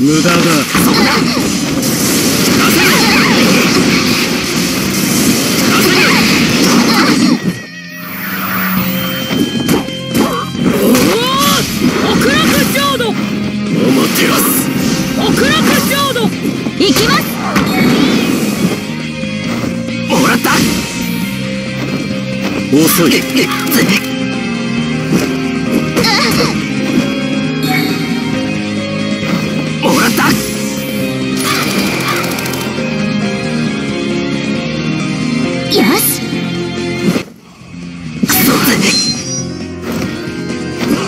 無駄だ。極楽浄土アマテラス極楽浄土行きますもらった遅い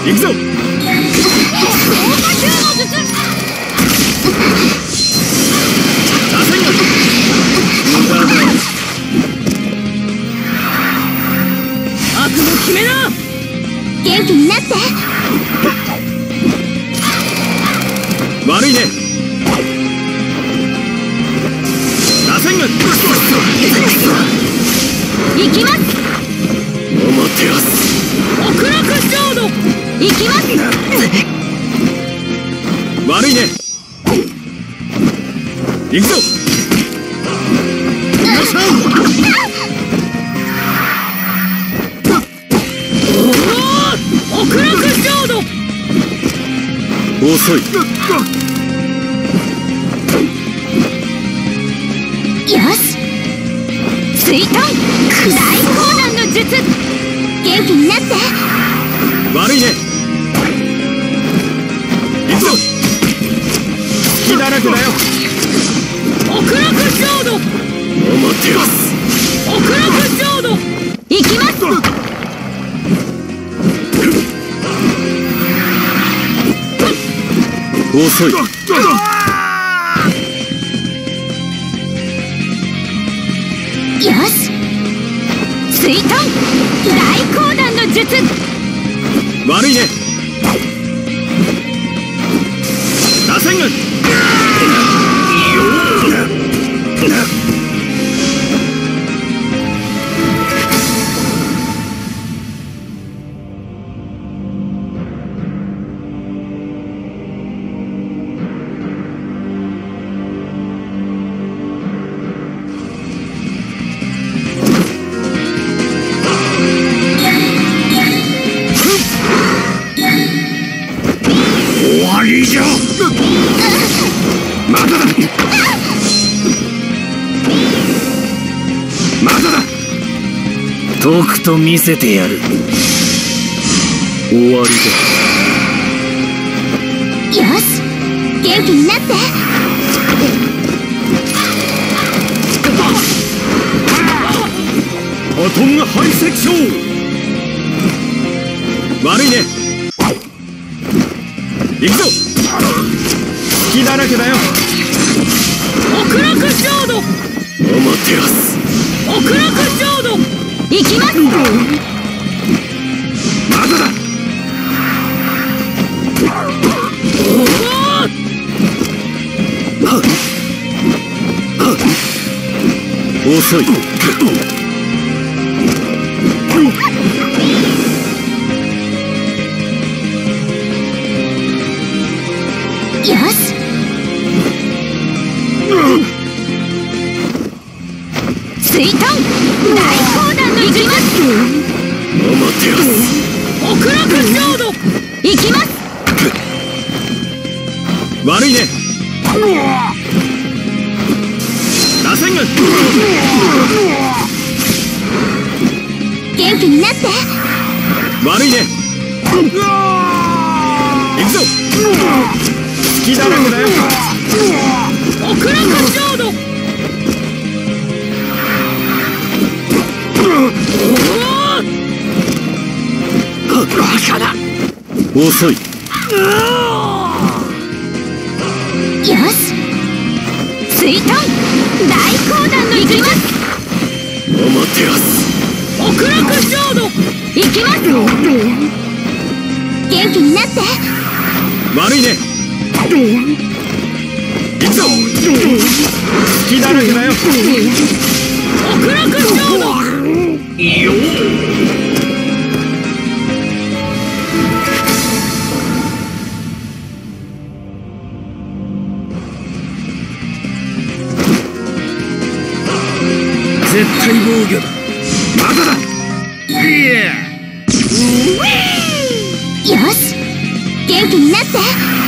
行くぞ。悪の決めな元気になって遅い。よし。水遁大高難の術。元気になって。悪いね。行くぞ。隙だらけだよ。極楽浄土。アマテラス極楽浄土。行きます遅い。よし。水遁。大高難の術。悪いね。螺旋がと見せてやる。終わりよし。元気になって。だアトムが排斥症悪いね。行くぞ。隙だらけだよ。極楽浄土。アマテラス極楽浄土行きますまだだ。遅い。よし。水遁遅い。よし。水遁大の行きます。アマテラス極楽浄土。行きます元気になって。悪いね。行くぞ隙だらけだよ。極楽浄土。よ絶対防御だまだだいやよし元気になって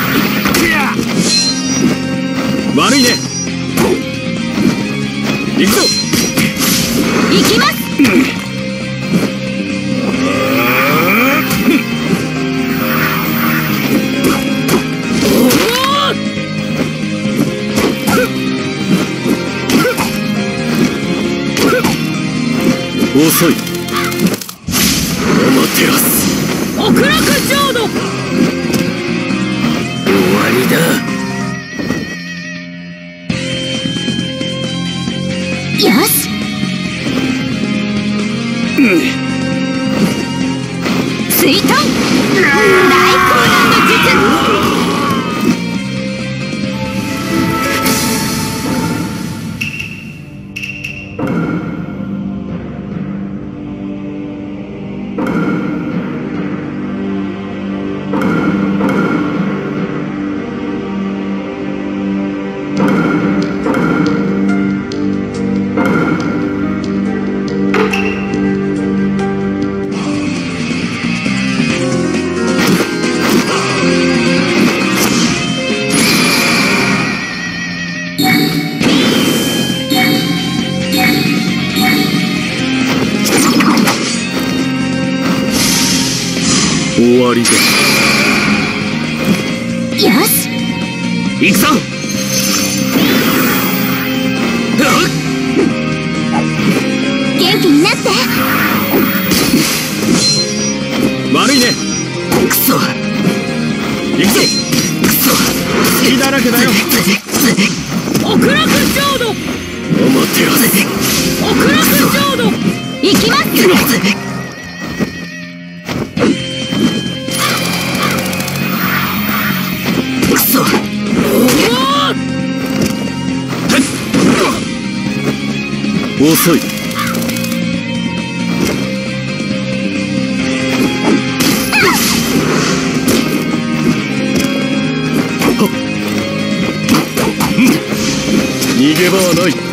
遅い。おもてよす。極楽浄土終わりだ。よし。水遁。大混乱の術終わりだよし。行くぞ。元気になって。悪いね。クソ。行くぞ。クソ。隙だらけだよ。極楽浄土おもてよす極楽浄土行きます遅い。逃げ場はない。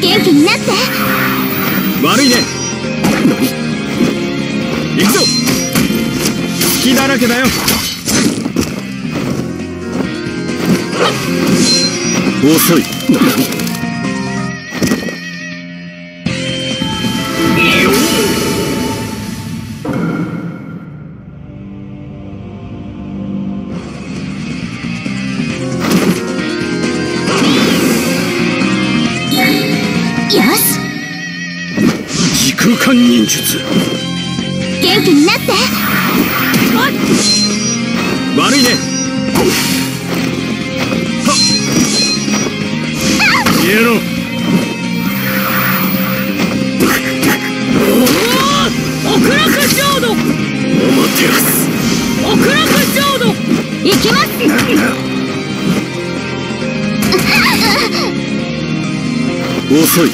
元気になって。悪いね。行くぞ。隙だらけだよ。遅い消えろ極楽浄土おもてよす極楽浄土行きます。遅い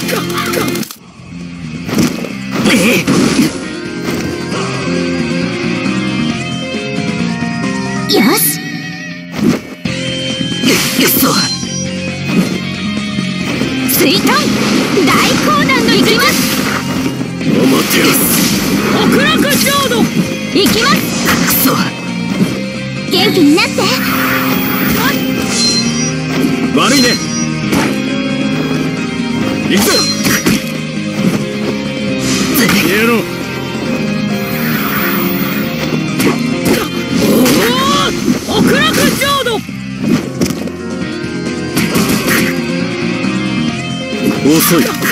悪いね。行くろ。遅い。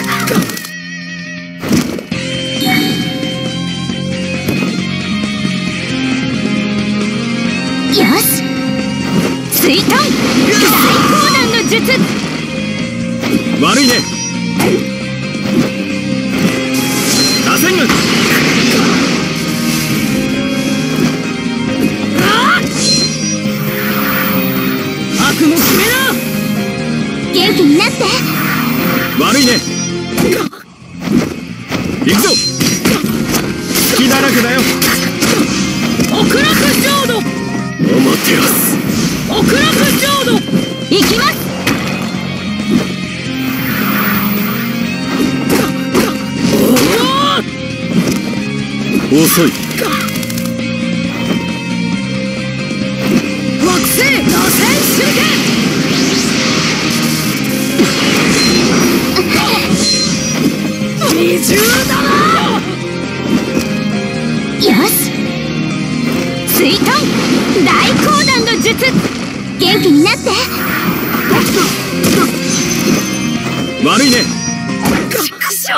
術。悪いね。螺旋軍。悪も決めな元気になって。悪いね。行くぞ。隙だらけだよ。極楽浄土。おまてやす。極楽浄土。行きます遅い。惑星螺旋手裏二重だなよし水遁大高難の術元気になって悪い。ねくし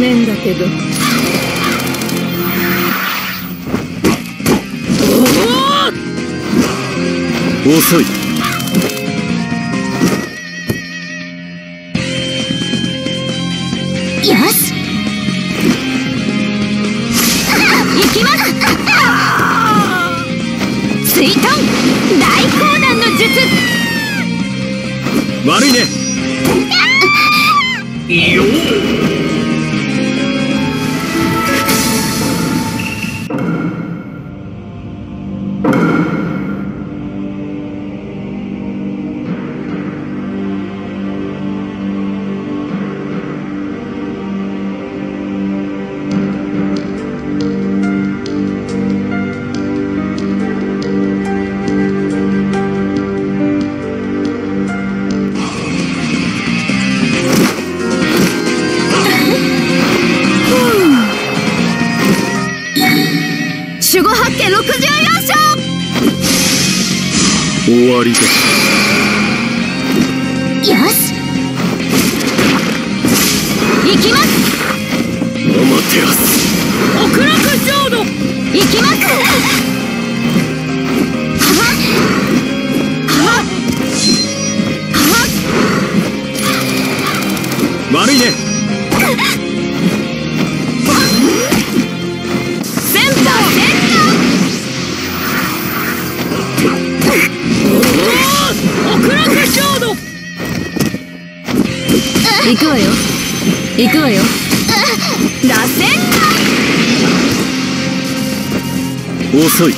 念だけど。遅い。悪いね。行くわよ。行くわよ。遅い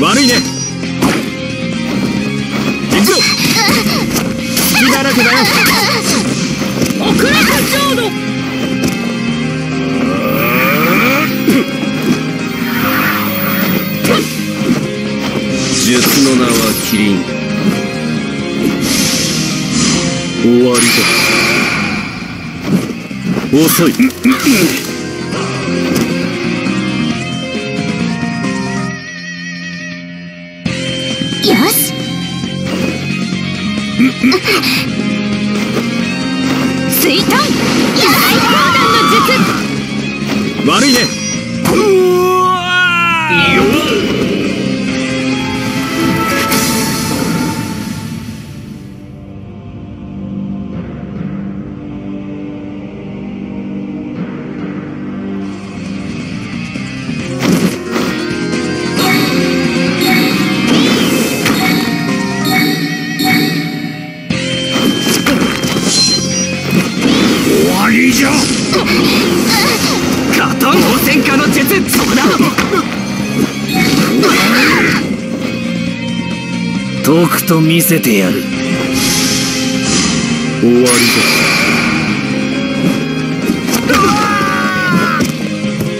悪いね。行くぞ隙だらけだよ。遅れた浄土術の名はキリン終わりだ。遅いと見せてやる。終わ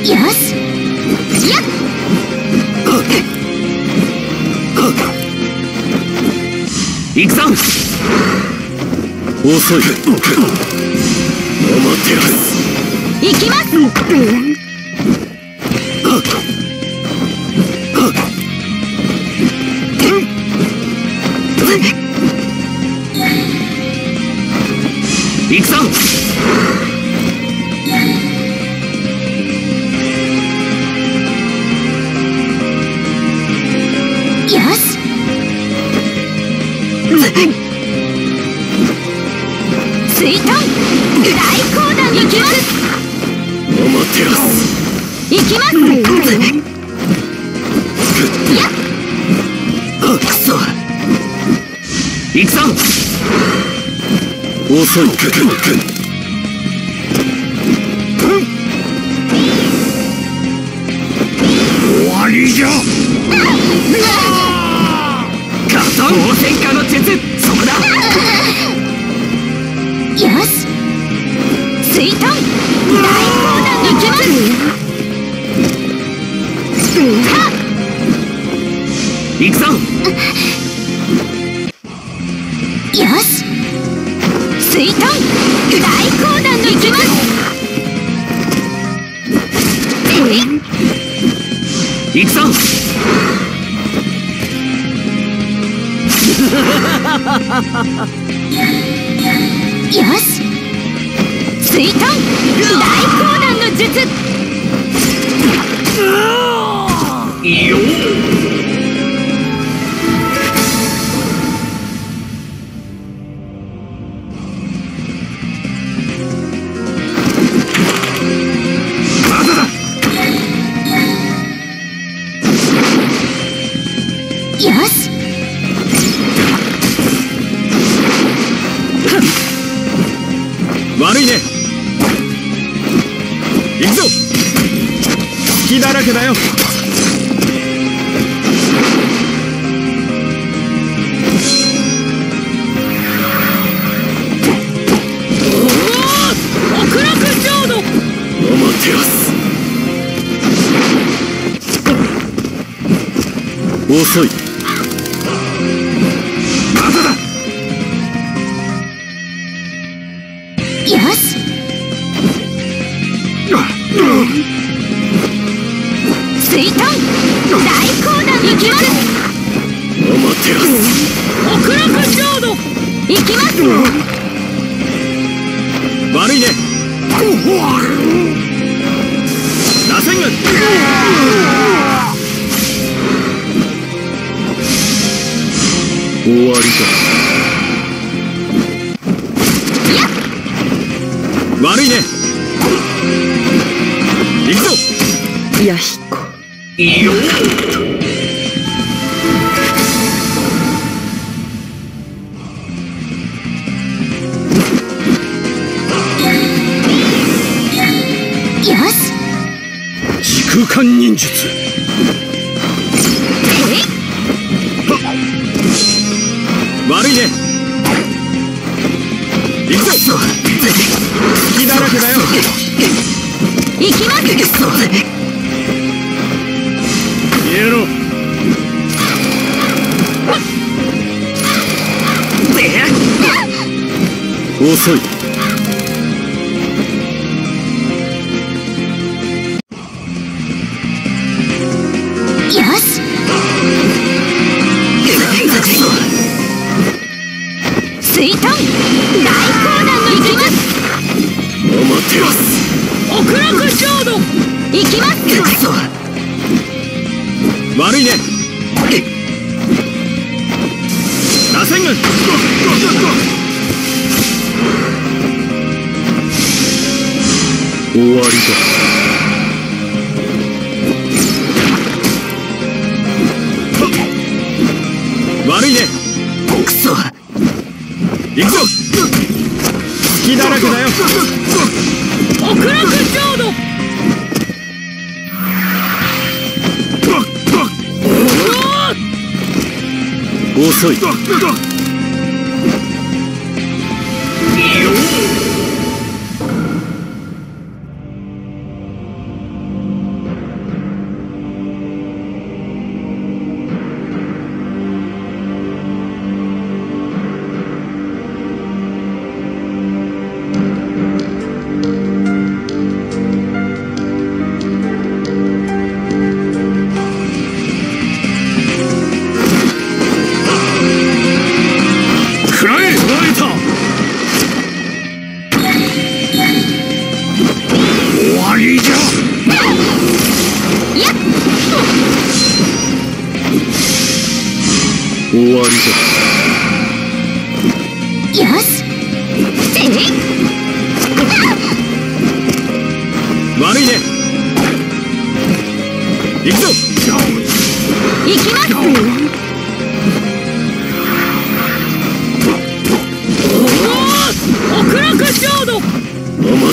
りよし。やっ。くぞ。遅い。お待てよ行きますきますやっくそ行くぞ。遅い終わりじゃ。ガトン。汚染化の術そこだよし。水遁大砲弾行きます。行くぞ。よし。水遁。大砲弾行きます。行くぞ。よし。水遁。大砲弾の術よ。まだだよし。悪いね。行くぞ。隙だらけだよ遅い。終わ行きます消えろ遅い終わりだ。悪いね。クソ。行くぞ。隙だらけだよ。極楽浄土。遅い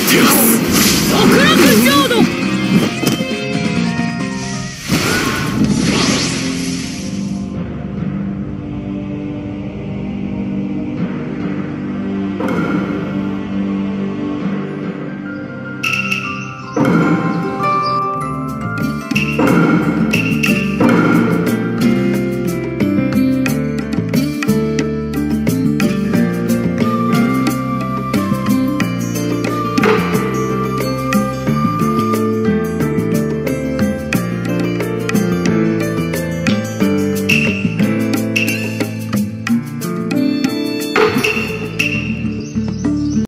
極楽浄土アマテラス